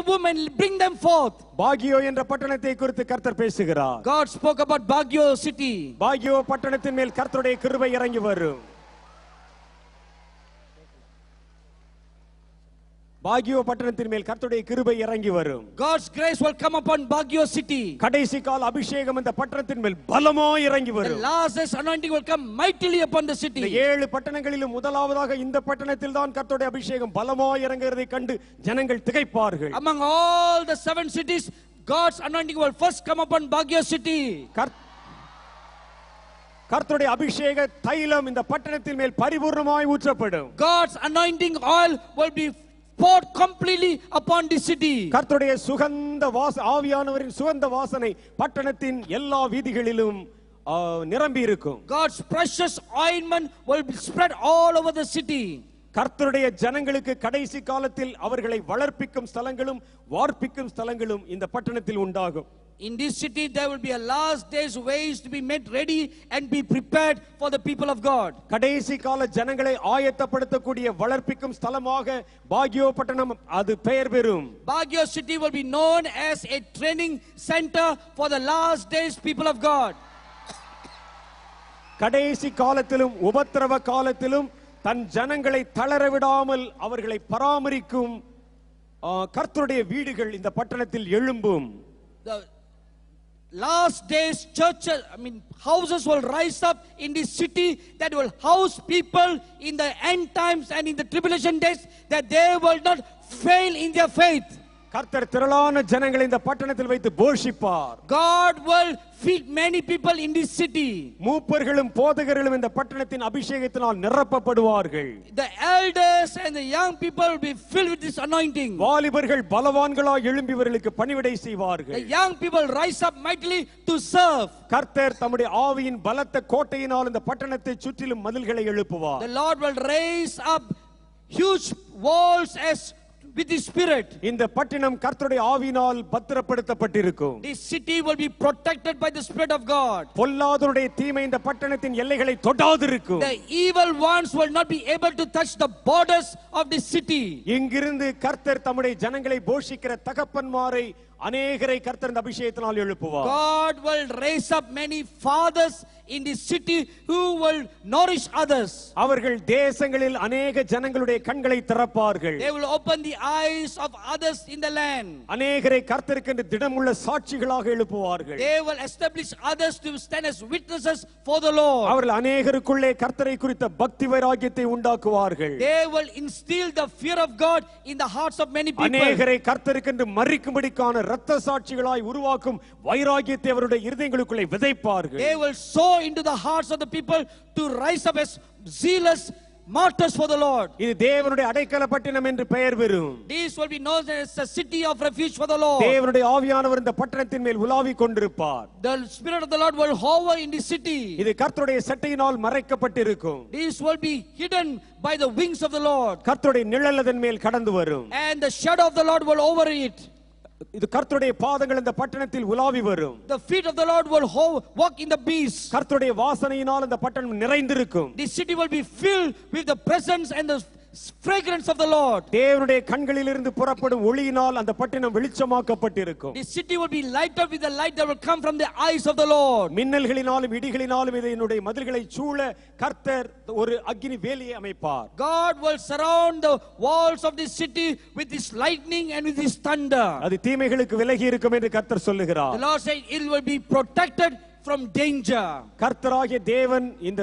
your bring them forth. பாகியோ என்ற பட்டணத்தை குறித்து கர்த்தர் பேசுகிறார் God spoke about Baguio city. பாகியோ பட்டணத்தின் மேல் கர்த்தருடைய கிருபை இறங்கி வரும் பாகியோ பட்டணத்தின் மேல் கர்த்தருடைய கிருபை இறங்கி வரும் God's grace will come upon Baguio city. கடைசி கால அபிஷேகம் இந்த பட்டணத்தின் மேல் பலமோ இறங்கி The வரும் last days anointing will come mightily upon the இந்த city. ஏழு பட்டணங்களிலும் முதலாவதாக இந்த பட்டணத்தில் தான் கர்த்தருடைய அபிஷேகம் பலமோ இறங்குறதை கண்டு ஜனங்கள் திகைப்பார்கள் Among all the seven cities, God's anointing will first come upon Baguio city. கர்த்- கர்த்தருடைய அபிஷேக தைலம் இந்த பட்டணத்தின் மேல் பரிபூர்ணமாய் ஊற்றப்படும் God's anointing oil will be poured completely upon the city. கர்த்தருடைய சுகந்த வாச ஆவியானவரின் சுகந்த வாசனை பட்டணத்தின் எல்லா வீதிகளிலும் நிரம்பி இருக்கும் God's precious ointment will be spread all over the city. கர்த்தருடைய ஜனங்களுக்கு கடைசி காலத்தில் அவர்களை வளர்ப்பிக்கும் ஸ்தலங்களும் வார்ப்பிக்கும் ஸ்தலங்களும் இந்த பட்டணத்தில் உண்டாகும் In this city, there will be a last days ways to be made ready and be prepared for the people of God. கடைசி கால ஜனங்களை ஆயத்தப்படுத்தக்கூடிய வளர்ப்பிக்கும் ஸ்தலமாக பாகியோ பட்டணம் அது பெயர் பெறும் Baguio city will be known as a training center for the last days people of God. கடைசி காலத்திலும் உபத்திரவ காலத்திலும் தன் ஜனங்களை தளர விடாமல் அவர்களை பராமரிக்கும் ஆ, கர்த்தருடைய வீடுகள் இந்த பட்டணத்தில் எழும்பும் The last days churches, I mean houses will rise up in this city that will house people in the end times and in the tribulation days that they will not fail in their faith. கர்த்தர் திரளான ஜனங்களை இந்த பட்டணத்தில் வைத்து போஷிப்பார் God will feed many people in this city. மூப்பர்களும் போதகர்களும் இந்த பட்டணத்தின் அபிஷேகத்தினால் நிரப்பப்படுவார்கள் The elders and the young people will be filled with this anointing. வாலிபர்கள் பலவான்களாய் எழும்பியவர்களுக்கு பணிவிடை The செய்வார்கள் young people rise up mightily to serve. கர்த்தர் தம்முடைய ஆவியின் பலத்த கோட்டையினால் இந்த பட்டணத்தை சுற்றிலும் மதில்களை எழுப்புவார் The Lord will raise up huge walls as with His Spirit. இந்த பட்டணம் கர்த்தருடைய ஆவியினால் பத்திரப்படுத்தப்பட்டிருக்கும் This city will be protected by the Spirit of God. பொல்லாதவருடைய தீமை இந்த பட்டணத்தின் எல்லைகளை தொடாதிருக்கும் The evil ones will not be able to touch the borders of this city. இங்கிருந்து கர்த்தர் தம்முடைய ஜனங்களை போஷிக்கிற தகப்பன்மாரை அநேகரை கர்த்தர் இந்த அபிஷேகத்தினால் எழுப்புவார் God will raise up many fathers in this city who will nourish others. அவர்கள் தேசங்களில் அநேக ஜனங்களுடைய கண்களை திறப்பார்கள் They will open the eyes of others in the land. அநேகரை கர்த்தருக்கென்று திடமுள்ள சாட்சிகளாக எழுப்புவார்கள் They will establish others to stand as witnesses for the Lord. அவர்கள் அநேகருக்குள்ளே கர்த்தரை குறித்த பக்தி வைராக்கியத்தை உண்டாக்குவார்கள் They will instill the fear of God in the hearts of many people. அநேகரை கர்த்தருக்கென்று மறிக்கும்படிக்கான இரத்த சாட்சிகளாய் உருவாக்கும் வைராக்கியத்தை அவருடைய இருதயங்களுக்குள்ளே விதைப்பார்கள் They will sow into the hearts of the people to rise up as zealous martyrs for the Lord. இது தேவனுடைய அடைக்கல பட்டினம் என்று பெயர் பெறும் These will be known as a city of refuge for the Lord. தேவனுடைய ஆவியானவர் இந்த பட்டணத்தின் மேல் உலாவிக் கொண்டிருப்பார் The Spirit of the Lord will hover in this city. இது கர்த்தருடைய சட்டையினால் மறைக்கப்பட்டிருக்கும் These will be hidden by the wings of the Lord. கர்த்தருடைய நிழல் அதன் மேல் கடந்து வரும் And the shadow of the Lord will over it. இது கர்த்தருடைய பாதங்கள் இந்த பட்டணத்தில் உலாவி வரும் The feet of the Lord will walk in the beast. கர்த்தருடைய வாசனையினால் இந்த பட்டணம் நிறைந்திருக்கும் This city will be filled with the presence and the fragrance of the Lord. தேவனுடைய கண்களிலிருந்து புறப்படும் ஒளியினால் அந்த பட்டணம் வெளிச்சமாக்கப்பட்டிருக்கும் This city will be lighted with the light that will come from the eyes of the Lord. மின்னல்களினாலும் இடிகளினாலும் இதை என்னுடைய மதில்களை சூழ கர்த்தர் ஒரு அக்னி வேலியை அமைப்பார் God will surround the walls of this city with His lightning and with His thunder. அது தீமைகளுக்கு விலகி இருக்கும் என்று கர்த்தர் The சொல்லுகிறார் Lord said it will be protected from danger. கர்த்தராகிய தேவன் இந்த